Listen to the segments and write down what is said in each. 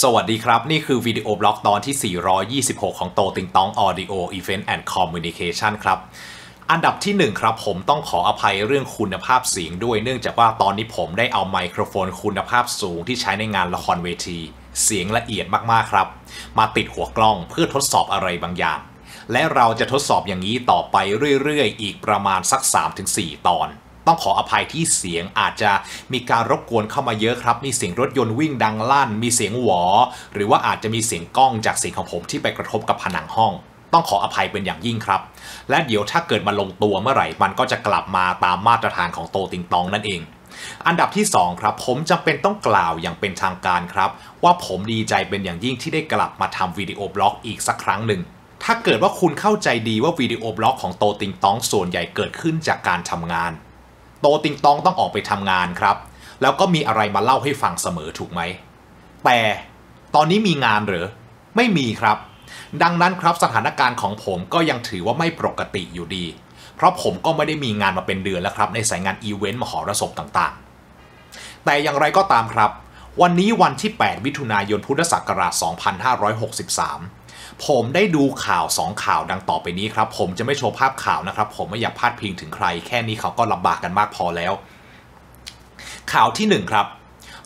สวัสดีครับ นี่คือวิดีโอบล็อกตอนที่ 426 ของโตติงตอง Audio Event and Communication ครับ อันดับที่ 1 ครับ ผมต้องขออภัยเรื่องคุณภาพเสียงด้วยเนื่องจากว่าตอนนี้ผมได้เอาไมโครโฟนคุณภาพสูงที่ใช้ในงานละครเวที เสียงละเอียดมากๆครับ มาติดหัวกล้องเพื่อทดสอบอะไรบางอย่าง และเราจะทดสอบอย่างนี้ต่อไปเรื่อยๆ อีกประมาณสัก 3-4 ตอน ต้องขออภัยที่เสียงอาจจะมีการรบกวนเข้ามาเยอะครับ มีเสียงรถยนต์วิ่งดังลั่น มีเสียงหวอ หรือว่าอาจจะมีเสียงกล้องจากเสียงของผมที่ไปกระทบกับผนังห้อง ต้องขออภัยเป็นอย่างยิ่งครับ และเดี๋ยวถ้าเกิดมาลงตัวเมื่อไหร่ มันก็จะกลับมาตามมาตรฐานของโตติงตองนั่นเอง อันดับที่ 2 ครับ ผมจำเป็นต้องกล่าวอย่างเป็นทางการครับ ว่าผมดีใจเป็นอย่างยิ่งที่ได้กลับมาทำวิดีโอบล็อกอีกสักครั้งหนึ่งถ้าเกิดว่าคุณเข้าใจดีว่าวิดีโอบล็อกของโตติงตองส่วนใหญ่เกิดขึ้นจากการทำงาน โตติงตองต้องออกไปทำงานครับ แล้วก็มีอะไรมาเล่าให้ฟังเสมอถูกไหม แต่ตอนนี้มีงานหรือไม่มีครับ ดังนั้นครับสถานการณ์ของผมก็ยังถือว่าไม่ปกติอยู่ดี เพราะผมก็ไม่ได้มีงานมาเป็นเดือนแล้วครับ ในสายงานอีเวนต์มหรสพต่างๆ แต่อย่างไรก็ตามครับ วันนี้วันที่ 8 มิถุนายนพุทธศักราช 2563 ผมได้ดูข่าว 2 ข่าวดังต่อไปนี้ครับ ผมจะไม่โชว์ภาพข่าวนะครับ ผมไม่อยากพาดพิงถึงใคร แค่นี้เขาก็ลำบากกันมากพอแล้ว ข่าวที่ 1 ครับ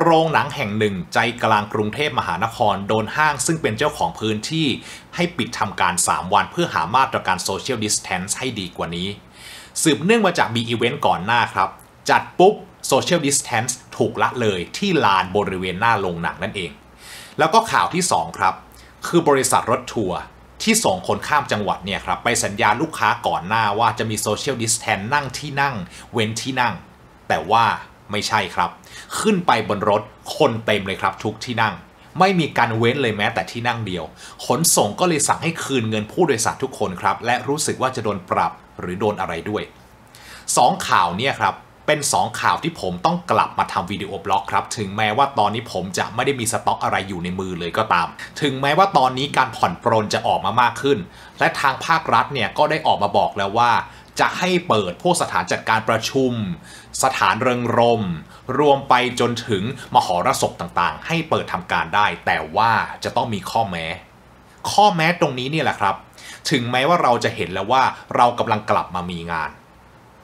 โรงหนังแห่งหนึ่งใจกลางกรุงเทพมหานคร โดนห้างซึ่งเป็นเจ้าของพื้นที่ ให้ปิดทำการ 3 วันเพื่อหามาตรการ social distance ให้ดีกว่านี้ สืบเนื่องมาจากมีอีเวนต์ก่อนหน้าครับ จัดปุ๊บ social distance ถูกละเลยที่ลานบริเวณหน้าโรงหนังนั่นเอง แล้วก็ข่าวที่ 2 ครับ คือบริษัทรถทัวร์ที่ส่งคนข้ามจังหวัดเนี่ยครับไปสัญญาลูกค้าก่อนหน้าว่าจะมี social distance นั่งที่นั่ง เว้นที่นั่ง แต่ว่าไม่ใช่ครับ ขึ้นไปบนรถคนเต็มเลยครับ ทุกที่นั่ง ไม่มีการเว้นเลยแม้แต่ที่นั่งเดียว ขนส่งก็เลยสั่งให้คืนเงินผู้โดยสารทุกคนครับ และรู้สึกว่าจะโดนปรับหรือโดนอะไรด้วยสองข่าวเนี่ยครับ เป็น 2 ข่าวที่ผมต้องกลับมาทำวิดีโอบล็อกครับ ถึงแม้ว่าตอนนี้ผมจะไม่ได้มีสต็อกอะไรอยู่ในมือเลยก็ตาม ถึงแม้ว่าตอนนี้การผ่อนปรนจะออกมามากขึ้น และทางภาครัฐเนี่ยก็ได้ออกมาบอกแล้วว่า จะให้เปิดพวกสถานจัดการประชุม สถานเริงรม รวมไปจนถึงมหรสพต่างๆ ให้เปิดทำการได้ แต่ว่าจะต้องมีข้อแม้ ข้อแม้ตรงนี้เนี่ยแหละครับ ถึงแม้ว่าเราจะเห็นแล้วว่าเรากำลังกลับมามีงาน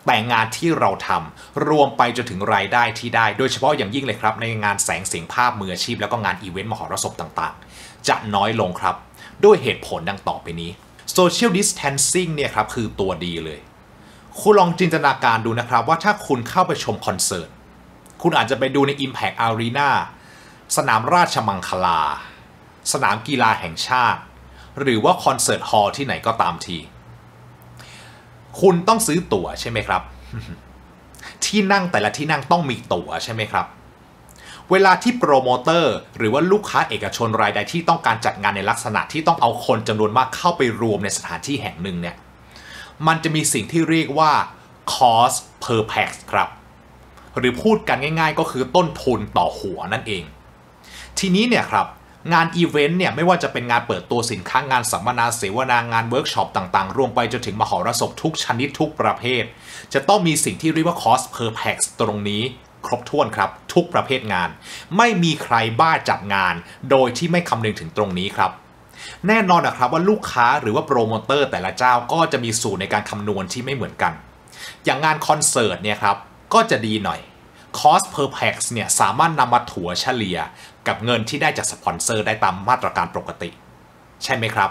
แต่งานที่เราทำรวมไปจนถึงรายได้ที่ได้ โดยเฉพาะอย่างยิ่งเลยครับ ในงานแสงเสียงภาพมืออาชีพ แล้วก็งานอีเวนต์มหรสพต่างๆ จะน้อยลงครับ ด้วยเหตุผลดังต่อไปนี้ Social Distancing เนี่ยครับคือตัวดีเลย คุณลองจินตนาการดูนะครับว่าถ้าคุณเข้าไปชมคอนเสิร์ต คุณอาจจะไปดูใน Impact Arena สนามราชมังคลา สนามกีฬาแห่งชาติ หรือว่าคอนเสิร์ตฮอลล์ที่ไหนก็ตามที คุณต้องซื้อตั๋วใช่ไหมครับ ที่นั่งแต่ละที่นั่งต้องมีตั๋วใช่ไหมครับ เวลาที่โปรโมเตอร์ หรือว่าลูกค้าเอกชนรายใดที่ต้องการจัดงานในลักษณะที่ต้องเอาคนจำนวนมากเข้าไปรวมในสถานที่แห่งหนึ่งเนี่ย มันจะมีสิ่งที่เรียกว่า cost per pax ครับ หรือพูดกันง่าย ๆ ก็คือต้นทุนต่อหัวนั่นเอง ทีนี้เนี่ยครับ งานอีเวนต์เนี่ยไม่ว่าจะเป็นงานเปิดตัวสินค้างานสัมมนาเสวนางานเวิร์กช็อปต่างๆ รวมไปจนถึงมหรสพทุกชนิดทุกประเภท จะต้องมีสิ่งที่เรียกว่า cost per pax ตรงนี้ครบถ้วนครับ ทุกประเภทงาน ไม่มีใครบ้าจัดงาน โดยที่ไม่คำนึงถึงตรงนี้ครับ แน่นอนนะครับว่าลูกค้าหรือว่าโปรโมเตอร์แต่ละเจ้าก็จะมีสูตรในการคำนวณที่ไม่เหมือนกัน อย่างงานคอนเสิร์ตเนี่ยครับก็จะดีหน่อย cost per pax เนี่ยสามารถนำมาถัวเฉลี่ยกับเงินที่ได้จากสปอนเซอร์ได้ตามมาตรการปกติ ใช่ไหมครับ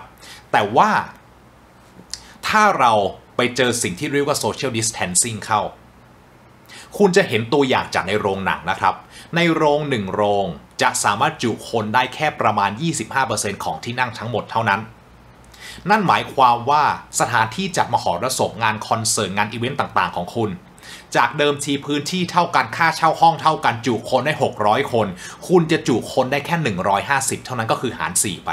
แต่ว่า ถ้าเราไปเจอสิ่งที่เรียกว่า social distancing เข้า คุณจะเห็นตัวอย่างจากในโรงหนังนะครับ ในโรงหนึ่งโรงจะสามารถจุคนได้แค่ประมาณ 25%ของที่นั่งทั้งหมดเท่านั้น นั่นหมายความว่าสถานที่จัดมหรสพงานคอนเสิร์ตงานอีเวนต์ต่างๆ ของคุณ จากเดิมทีพื้นที่เท่ากันค่าเช่าห้องเท่ากันจุคนได้ 600 คน คุณจะจุคนได้แค่ 150 เท่านั้นก็คือหาร 4 ไป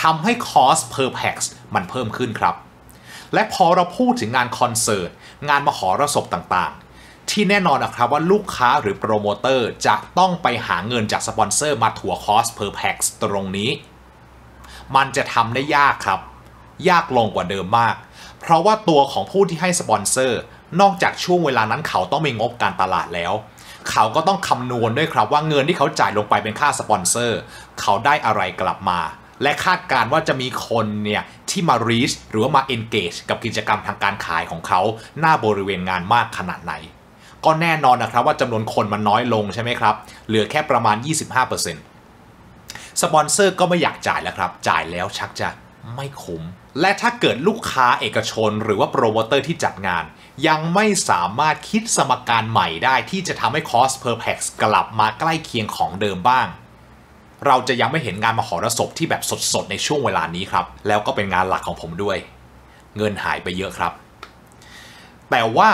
ทำให้ cost per pax มันเพิ่มขึ้นครับ และพอเราพูดถึงงานคอนเสิร์ต งานมหรสพต่างๆ ที่แน่นอนนะครับว่าลูกค้าหรือโปรโมเตอร์จะต้องไปหาเงินจากสปอนเซอร์มาถัว cost per pax ตรงนี้ มันจะทำได้ยากครับ ยากลงกว่าเดิมมาก เพราะว่าตัวของผู้ที่ให้สปอนเซอร์ นอกจากช่วงเวลานั้นเขาต้องมีงบการตลาดแล้ว เขาก็ต้องคำนวณด้วยครับว่าเงินที่เขาจ่ายลงไปเป็นค่าสปอนเซอร์ เขาได้อะไรกลับมา และคาดการณ์ว่าจะมีคนเนี่ยที่มา reach หรือว่ามา engage กับกิจกรรมทางการขายของเขา หน้าบริเวณงานมากขนาดไหน ก็แน่นอนนะครับว่าจำนวนคนมันน้อยลงใช่ไหมครับ เหลือแค่ประมาณ 25%สปอนเซอร์ก็ไม่อยากจ่ายแล้วครับ จ่ายแล้วชักจะ ไม่คุ้ม และถ้าเกิดลูกค้าเอกชนหรือว่าโปรโมเตอร์ที่จัดงาน ยังไม่สามารถคิดสมการใหม่ได้ที่จะทำให้ cost per pax กลับมาใกล้เคียงของเดิมบ้าง เราจะยังไม่เห็นงานมหรสพที่แบบสดๆ ในช่วงเวลานี้ครับ แล้วก็เป็นงานหลักของผมด้วย เงินหายไปเยอะครับ แต่ว่า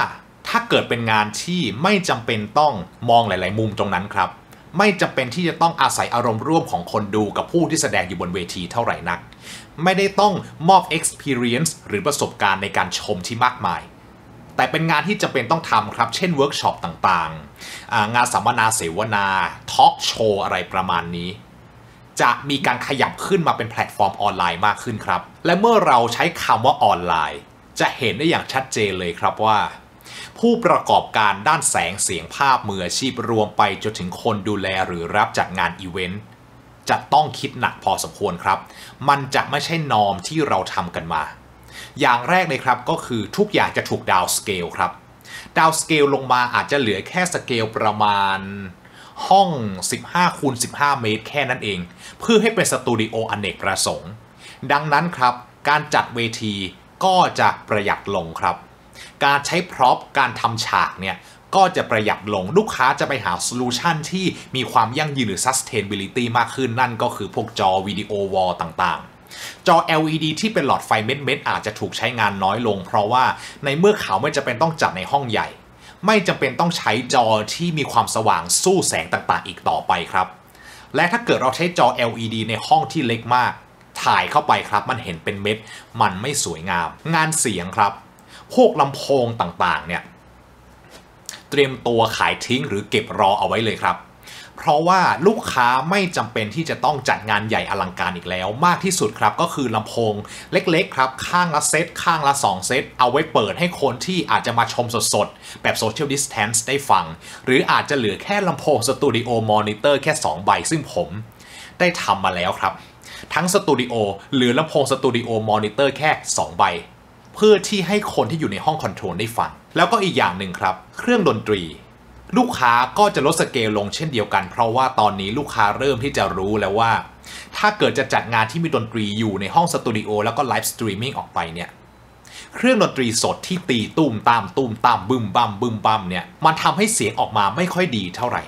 ถ้าเกิดเป็นงานที่ไม่จำเป็นต้องมองหลาย ๆ มุมตรงนั้นครับ ไม่จำเป็นที่จะต้องอาศัยอารมณ์ร่วมของคนดูกับผู้ที่แสดงอยู่บนเวทีเท่าไหร่นัก ไม่ได้ต้องมอบ experience หรือประสบการณ์ในการชมที่มากมาย แต่เป็นงานที่จำเป็นต้องทำครับ เช่นเวิร์กช็อปต่างๆ งานสัมมนาเสวนาทอล์กโชว์อะไรประมาณนี้ จะมีการขยับขึ้นมาเป็นแพลตฟอร์มออนไลน์มากขึ้นครับ และเมื่อเราใช้คำว่าออนไลน์ จะเห็นได้อย่างชัดเจนเลยครับว่าผู้ประกอบการด้านแสงเสียงภาพมืออาชีพรวมไปจนถึงคนดูแลหรือรับจัดงานอีเวนต์ จะต้องคิดหนักพอสมควรครับ มันจะไม่ใช่ norm ที่เราทำกันมา อย่างแรกเลยครับก็คือทุกอย่างจะถูก downscale ครับ downscale ลงมาอาจจะเหลือแค่สเกลประมาณห้อง 15คูณ15 เมตร แค่นั้นเอง เพื่อให้เป็นสตูดิโออเนกประสงค์ ดังนั้นครับ การจัดเวทีก็จะประหยัดลงครับ การใช้ prop การทำฉากเนี่ย ก็จะประหยัดลงลูกค้าจะไปหา solution ที่มีความยั่งยืนหรือ sustainability มากขึ้นนั่นก็คือพวกจอวิดีโอวอลต่างๆจอ LED ที่เป็นหลอดไฟเม็ดๆอาจจะถูกใช้งานน้อยลง เพราะว่าในเมื่อเขาไม่จะเป็นต้องจัดในห้องใหญ่ ไม่จำเป็นต้องใช้จอที่มีความสว่างสู้แสงต่างๆ อีกต่อไปครับ และถ้าเกิดเราใช้จอ LED ในห้องที่เล็กมาก ถ่ายเข้าไปครับมันเห็นเป็นเม็ด มันไม่สวยงาม งานเสียงครับ พวกลำโพงต่างๆเนี่ย เตรียมตัวขายทิ้งหรือเก็บรอเอาไว้เลยครับ เพราะว่าลูกค้าไม่จำเป็นที่จะต้องจัดงานใหญ่อลังการอีกแล้ว มากที่สุดครับก็คือลำโพงเล็กๆครับ ข้างละเซต ข้างละ 2 เซต เอาไว้เปิดให้คนที่อาจจะมาชมสดๆ แบบ social distance ได้ฟัง หรืออาจจะเหลือแค่ลำโพง studio monitor แค่ 2 ใบซึ่งผมได้ทำมาแล้วครับ ทั้งสตูดิโอหรือลำโพง studio monitor แค่ 2 ใบเพื่อที่ให้คนที่อยู่ในห้อง control ได้ฟัง แล้วก็อีกอย่างหนึ่งครับ เครื่องดนตรี ลูกค้าก็จะลดสเกลลงเช่นเดียวกัน เพราะว่าตอนนี้ลูกค้าเริ่มที่จะรู้แล้วว่า ถ้าเกิดจะจัดงานที่มีดนตรีอยู่ในห้องสตูดิโอแล้วก็ live streaming ออกไปเนี่ยเครื่องดนตรีสดที่ตีตุ้มตามตุ้มตามบึมบัมบึมบัมเนี่ยมันทำให้เสียงออกมาไม่ค่อยดีเท่าไหร่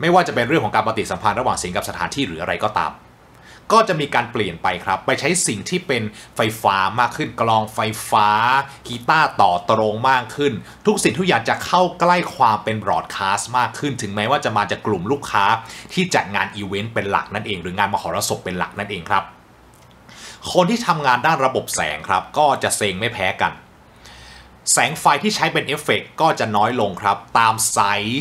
ไม่ว่าจะเป็นเรื่องของการปฏิสัมพันธ์ระหว่างเสียงกับสถานที่หรืออะไรก็ตาม ก็จะมีการเปลี่ยนไปครับ ไปใช้สิ่งที่เป็นไฟฟ้ามากขึ้นกลองไฟฟ้ากีตาร์ต่อตรงมากขึ้น ทุกสิ่งทุกอย่างจะเข้าใกล้ความเป็น broadcast มากขึ้น ถึงแม้ว่าจะมาจากกลุ่มลูกค้าที่จัดงานอีเวนต์เป็นหลักนั่นเอง หรืองานมหรสพเป็นหลักนั่นเองครับ คนที่ทำงานด้านระบบแสงครับ ก็จะเซ็งไม่แพ้กันแสงไฟที่ใช้เป็นเอฟเฟกก็จะน้อยลงครับ ตามไซ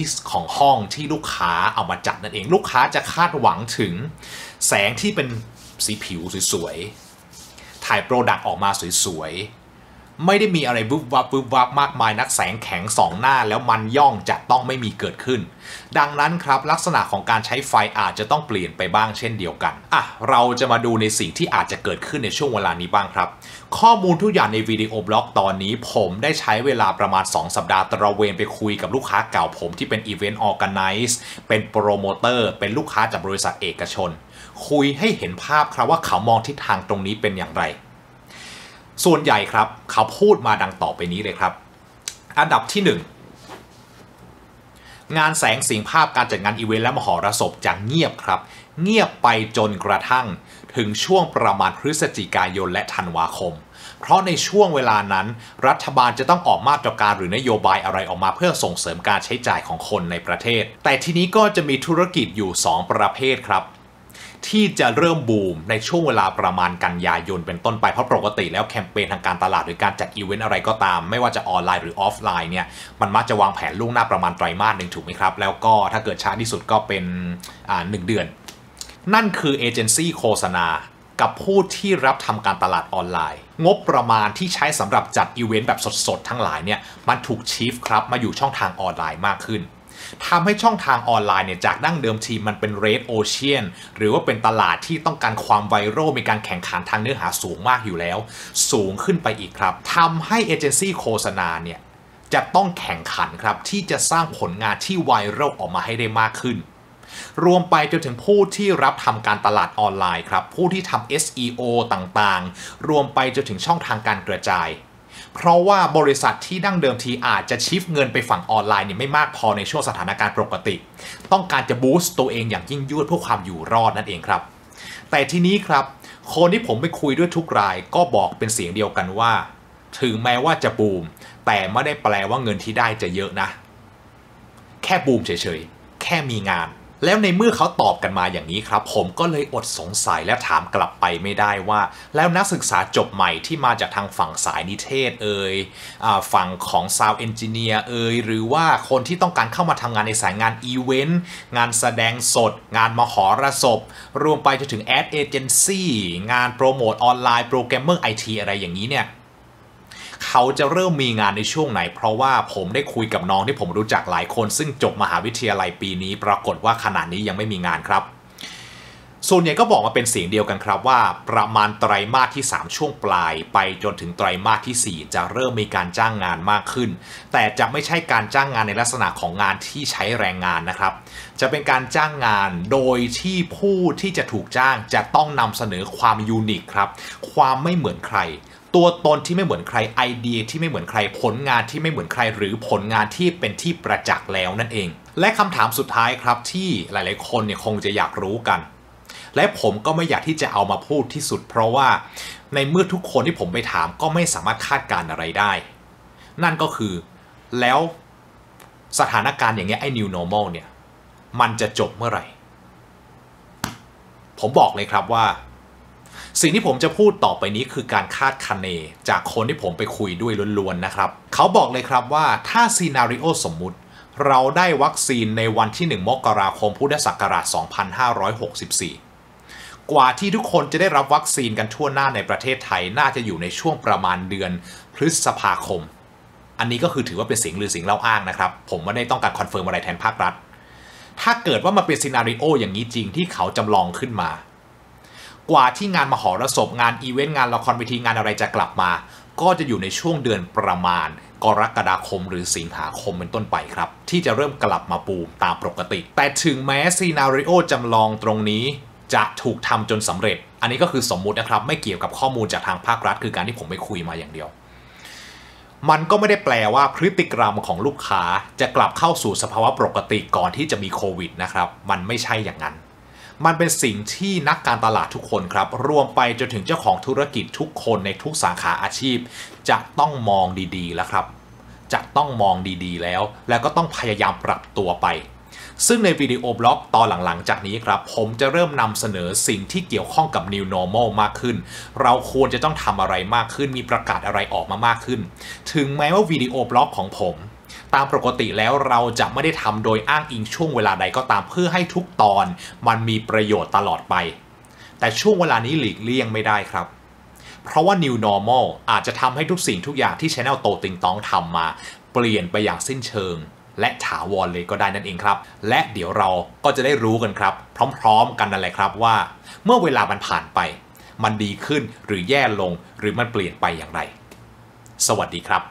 ส์ของห้องที่ลูกค้าเอามาจัดนั่นเอง ลูกค้าจะคาดหวังถึง แสงที่เป็นสีผิวสวยๆ ถ่าย product ออกมาสวยๆ ไม่ได้มีอะไรวุบวับวุบวับมากมายนักแสงแข็งส่องหน้าแล้วมันย่องจะต้องไม่มีเกิดขึ้น ดังนั้นครับลักษณะของการใช้ไฟอาจจะต้องเปลี่ยนไปบ้างเช่นเดียวกัน อะ เราจะมาดูในสิ่งที่อาจจะเกิดขึ้นในช่วงเวลานี้บ้างครับ ข้อมูลทุกอย่างใน video blog ตอนนี้ ผมได้ใช้เวลาประมาณ 2 สัปดาห์ตระเวนไปคุยกับลูกค้าเก่าผมที่เป็น event organizerซ์เป็นโปรโมเตอร์เป็นลูกค้าจากบริษัทเอกชน คุยให้เห็นภาพครับว่าเขามองทิศทางตรงนี้เป็นอย่างไร ส่วนใหญ่ครับ เขาพูดมาดังต่อไปนี้เลยครับ อันดับที่ 1 งานแสงสีภาพการจัดงานอีเวนต์และมหรสพจะเงียบครับ เงียบไปจนกระทั่ง ถึงช่วงประมาณพฤศจิกายนและธันวาคมเพราะในช่วงเวลานั้น รัฐบาลจะต้องออกมาตรการหรือนโยบายอะไรออกมาเพื่อส่งเสริมการใช้จ่ายของคนในประเทศ แต่ทีนี้ก็จะมีธุรกิจอยู่ 2 ประเภทครับ ที่จะเริ่มบูมในช่วงเวลาประมาณกันยายนเป็นต้นไป เพราะปกติแล้วแคมเปญทางการตลาดหรือการจัดอีเวนต์อะไรก็ตาม ไม่ว่าจะออนไลน์หรือออฟไลน์เนี่ยมันมักจะวางแผนล่วงหน้าประมาณไตรมาสหนึ่งถูกไหมครับ แล้วก็ถ้าเกิดช้าที่สุดก็เป็นอ่าหนึ่งเดือน นั่นคือเอเจนซี่โฆษณากับผู้ที่รับทำการตลาดออนไลน์ งบประมาณที่ใช้สำหรับจัดอีเวนต์แบบสดๆ ทั้งหลายเนี่ยมันถูก shift ครับมาอยู่ช่องทางออนไลน์มากขึ้น ทำให้ช่องทางออนไลน์เนี่ยจากดั้งเดิมทีมันเป็น red ocean หรือว่าเป็นตลาดที่ต้องการความไวรัลมีการแข่งขันทางเนื้อหาสูงมากอยู่แล้ว สูงขึ้นไปอีกครับทำให้เอเจนซี่โฆษณาเนี่ยจะต้องแข่งขันครับที่จะสร้างผลงานที่ไวรัลออกมาให้ได้มากขึ้น รวมไปจนถึงผู้ที่รับทำการตลาดออนไลน์ครับผู้ที่ทำ SEO ต่างๆ รวมไปจนถึงช่องทางการกระจาย เพราะว่าบริษัทที่ดั้งเดิมทีอาจจะชิฟเงินไปฝั่งออนไลน์เนี่ยไม่มากพอในช่วงสถานการณ์ปกติ ต้องการจะบูสต์ตัวเองอย่างยิ่งยวดเพื่อความอยู่รอดนั่นเองครับ แต่ทีนี้ครับ คนที่ผมไปคุยด้วยทุกรายก็บอกเป็นเสียงเดียวกันว่า ถึงแม้ว่าจะบูม แต่ไม่ได้แปลว่าเงินที่ได้จะเยอะนะ แค่บูมเฉยๆ แค่มีงาน แล้วในเมื่อเขาตอบกันมาอย่างนี้ครับ ผมก็เลยอดสงสัยและถามกลับไปไม่ได้ว่า แล้วนักศึกษาจบใหม่ที่มาจากทางฝั่งสายนิเทศเอ่ยฝั่งของ Sound Engineer เอ่ยหรือว่าคนที่ต้องการเข้ามาทำงานในสายงานอีเวนต์งานแสดงสด งานมหรสพ รวมไปจนถึง ad agency งานโปรโมทออนไลน์โปรแกรมเมอร์ไอทีอะไรอย่างนี้เนี่ย เขาจะเริ่มมีงานในช่วงไหน เพราะว่าผมได้คุยกับน้องที่ผมรู้จักหลายคน ซึ่งจบมหาวิทยาลัยปีนี้ ปรากฏว่าขณะนี้ยังไม่มีงานครับ ส่วนใหญ่ก็บอกมาเป็นเสียงเดียวกันครับว่า ประมาณไตรมาสที่ 3 ช่วงปลาย ไปจนถึงไตรมาสที่ 4 จะเริ่มมีการจ้างงานมากขึ้น แต่จะไม่ใช่การจ้างงานในลักษณะของงานที่ใช้แรงงานนะครับ จะเป็นการจ้างงานโดยที่ผู้ที่จะถูกจ้างจะต้องนำเสนอความยูนิคครับ ความไม่เหมือนใคร ตัวตนที่ไม่เหมือนใครไอเดียที่ไม่เหมือนใครผลงานที่ไม่เหมือนใคร หรือผลงานที่เป็นที่ประจักษ์แล้วนั่นเอง และคำถามสุดท้ายครับที่หลาย ๆ คนเนี่ยคงจะอยากรู้กัน และผมก็ไม่อยากที่จะเอามาพูดที่สุด เพราะว่าในเมื่อทุกคนที่ผมไปถามก็ไม่สามารถคาดการณ์อะไรได้ นั่นก็คือแล้วสถานการณ์อย่างเงี้ยไอ้ new normal เนี่ย มันจะจบเมื่อไหร่ ผมบอกเลยครับว่า สิ่งที่ผมจะพูดต่อไปนี้คือการคาดคะเน จากคนที่ผมไปคุยด้วยล้วนๆนะครับ เขาบอกเลยครับว่าถ้า scenario สมมุติ เราได้วัคซีนในวันที่ 1 มกราคมพุทธศักราช 2564 กว่าที่ทุกคนจะได้รับวัคซีนกันทั่วหน้าในประเทศไทยน่าจะอยู่ในช่วงประมาณเดือนพฤษภาคม อันนี้ก็คือถือว่าเป็นเสียงลือเสียงเล่าอ้างนะครับ ผมไม่ได้ต้องการ confirm อะไรแทนภาครัฐ ถ้าเกิดว่ามันเป็น scenario อย่างนี้จริงที่เขาจำลองขึ้นมา กว่าที่งานมหรสพงานอีเวนต์งานละครเวทีงานอะไรจะกลับมา ก็จะอยู่ในช่วงเดือนประมาณกรกฎาคมหรือสิงหาคมเป็นต้นไปครับ ที่จะเริ่มกลับมาปูตามปกติ แต่ถึงแม้ซีนารีโอจำลองตรงนี้ จะถูกทำจนสำเร็จ อันนี้ก็คือสมมุตินะครับ ไม่เกี่ยวกับข้อมูลจากทางภาครัฐ คือการที่ผมไปคุยมาอย่างเดียว มันก็ไม่ได้แปลว่าพฤติกรรมของลูกค้าจะกลับเข้าสู่สภาวะปกติก่อนที่จะมีโควิดนะครับ มันไม่ใช่อย่างนั้น มันเป็นสิ่งที่นักการตลาดทุกคนครับ รวมไปจนถึงเจ้าของธุรกิจทุกคนในทุกสาขาอาชีพ จะต้องมองดีๆแล้วครับ จะต้องมองดีๆแล้ว แล้วก็ต้องพยายามปรับตัวไป ซึ่งในวิดีโอบล็อกตอนหลังๆ จากนี้ครับ ผมจะเริ่มนำเสนอสิ่งที่เกี่ยวข้องกับ New Normal มากขึ้น เราควรจะต้องทำอะไรมากขึ้น มีประกาศอะไรออกมามากขึ้น ถึงแม้ว่าวิดีโอบล็อกของผม ตามปกติแล้วเราจะไม่ได้ทำโดยอ้างอิงช่วงเวลาใดก็ตามเพื่อให้ทุกตอนมันมีประโยชน์ตลอดไป แต่ช่วงเวลานี้หลีกเลี่ยงไม่ได้ครับ เพราะว่า New Normal อาจจะทำให้ทุกสิ่งทุกอย่างที่ Channel โตติงต้องทำมา เปลี่ยนไปอย่างสิ้นเชิง และถาวรเลยก็ได้นั่นเองครับ และเดี๋ยวเราก็จะได้รู้กันครับ พร้อมๆ กันนั่นแหละครับว่า เมื่อเวลามันผ่านไป มันดีขึ้นหรือแย่ลงหรือมันเปลี่ยนไปอย่างไร สวัสดีครับ